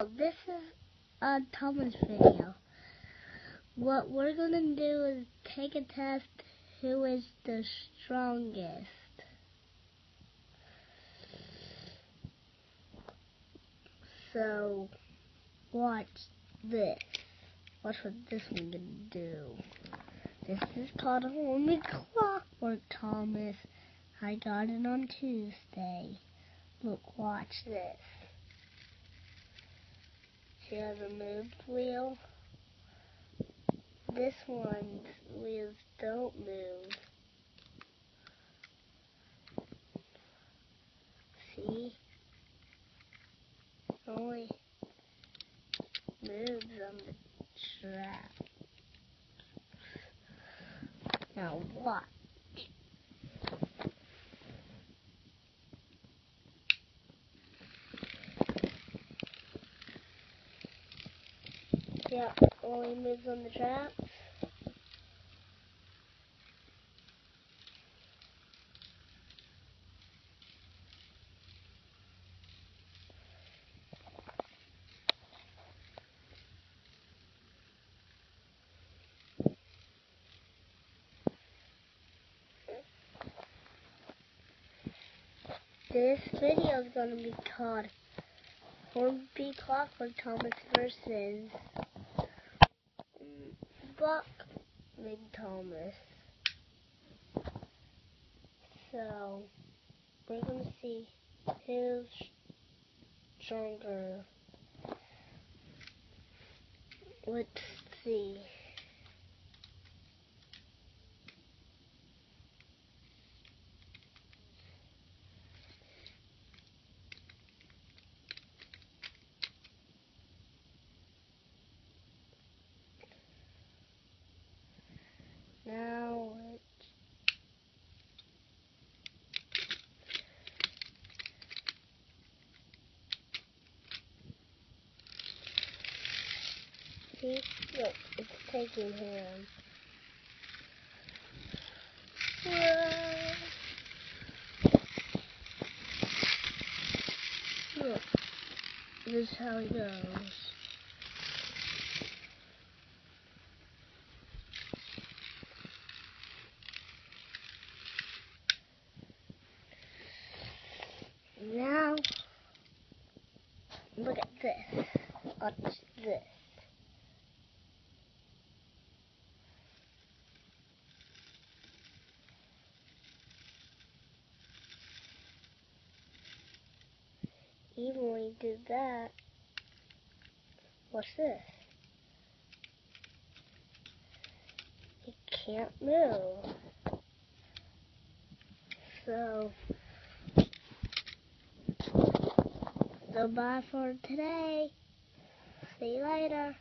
This is a Thomas video. What we're gonna do is take a test who is the strongest. So watch this. Watch what this one gonna do. This is called Hornby Clockwork Thomas. I got it on Tuesday. Look, watch this. She has a moved wheel. This one's wheels don't move. See? Only moves on the track. Now watch. Yeah, only moves on the tracks. This video is going to be called Hornby Clockwork Thomas versus Buck Big Thomas. So, we're going to see who's stronger. Let's see. Now it's See, look, it's taking him. Look, this is how he goes. Now, look at this. Watch this. Even when he did that, What's this. He can't move. So, Goodbye for today. See you later.